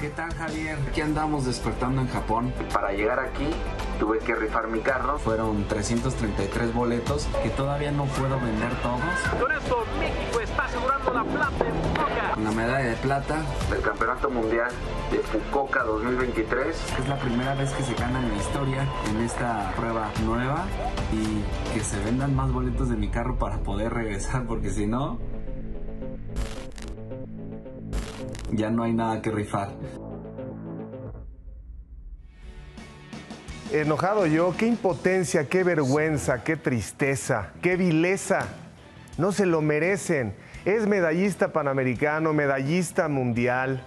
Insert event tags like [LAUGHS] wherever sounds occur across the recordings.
¿Qué tal Javier? Aquí andamos despertando en Japón. Para llegar aquí tuve que rifar mi carro. Fueron 333 boletos que todavía no puedo vender todos. Con esto México está asegurando la plata en Fukuoka. La medalla de plata del Campeonato Mundial de Fukuoka 2023. Es la primera vez que se gana en la historia en esta prueba nueva y que se vendan más boletos de mi carro para poder regresar porque si no ya no hay nada que rifar. Enojado yo, qué impotencia, qué vergüenza, qué tristeza, qué vileza. No se lo merecen. Es medallista panamericano, medallista mundial,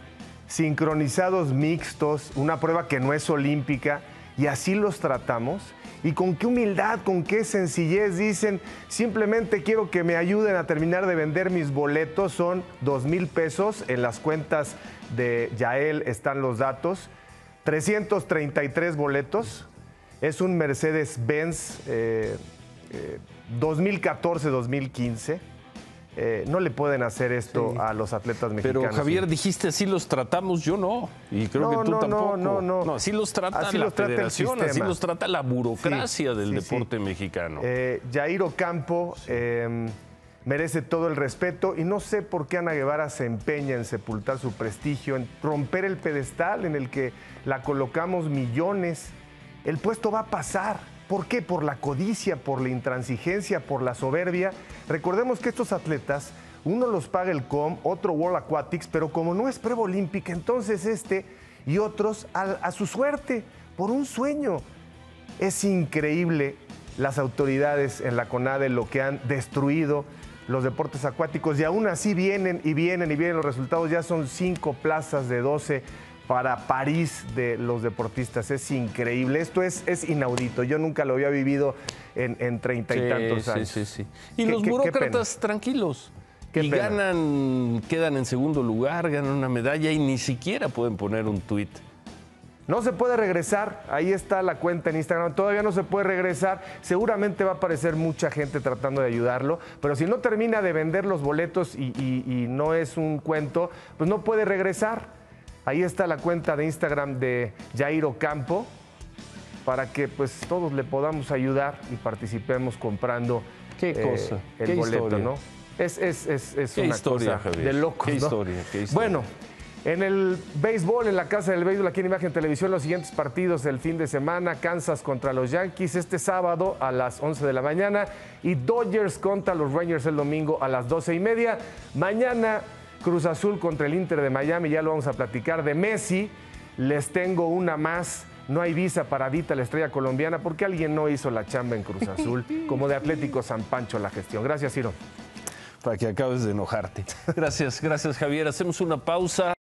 sincronizados mixtos, una prueba que no es olímpica, y así los tratamos. Y con qué humildad, con qué sencillez dicen, simplemente quiero que me ayuden a terminar de vender mis boletos, son dos mil pesos, en las cuentas de Yael están los datos, 333 boletos, es un Mercedes-Benz 2014-2015. Eh, no le pueden hacer esto a los atletas mexicanos. Pero Javier, dijiste así los tratamos, yo no. Y creo que tú no, tampoco. No, no, no. así los trata así la los trata el federación, así los trata la burocracia Sí, del sí, deporte sí. mexicano. Eh, Jair Ocampo eh, merece todo el respeto y no sé por qué Ana Guevara se empeña en sepultar su prestigio, en romper el pedestal en el que la colocamos millones. El puesto va a pasar. ¿Por qué? Por la codicia, por la intransigencia, por la soberbia. Recordemos que estos atletas, uno los paga el COM, otro World Aquatics, pero como no es prueba olímpica, entonces este y otros a, a su suerte, por un sueño. Es increíble las autoridades en la CONADE lo que han destruido los deportes acuáticos y aún así vienen y vienen y vienen los resultados. Ya son cinco plazas de 12 para París de los deportistas. Es increíble. Esto es, es inaudito. Yo nunca lo había vivido en, treinta y Sí, tantos sí, años. sí, sí. Y Qué- los burócratas tranquilos. Qué y pena. ganan, quedan en segundo lugar, ganan una medalla y ni siquiera pueden poner un tuit. No se puede regresar, ahí está la cuenta en Instagram, todavía no se puede regresar, seguramente va a aparecer mucha gente tratando de ayudarlo, pero si no termina de vender los boletos y, y- y no es un cuento, pues no puede regresar. Ahí está la cuenta de Instagram de Jair Ocampo, para que pues todos le podamos ayudar y participemos comprando Qué eh, cosa, el qué boleto, historia. ¿no? Es, es, es, es Qué una historia, cosa Javier, de locos, qué ¿no? historia, qué historia. Bueno, en el béisbol, en la casa del béisbol, aquí en Imagen Televisión, los siguientes partidos del fin de semana, Kansas contra los Yankees este sábado a las 11 de la mañana y Dodgers contra los Rangers el domingo a las 12 y media. Mañana Cruz Azul contra el Inter de Miami, ya lo vamos a platicar de Messi. Les tengo una más. No hay visa para Dita, la estrella colombiana, porque alguien no hizo la chamba en Cruz Azul, [LAUGHS] como de Atlético San Pancho la gestión. Gracias, Ciro. Para que acabes de enojarte. Gracias, gracias Javier. Hacemos una pausa.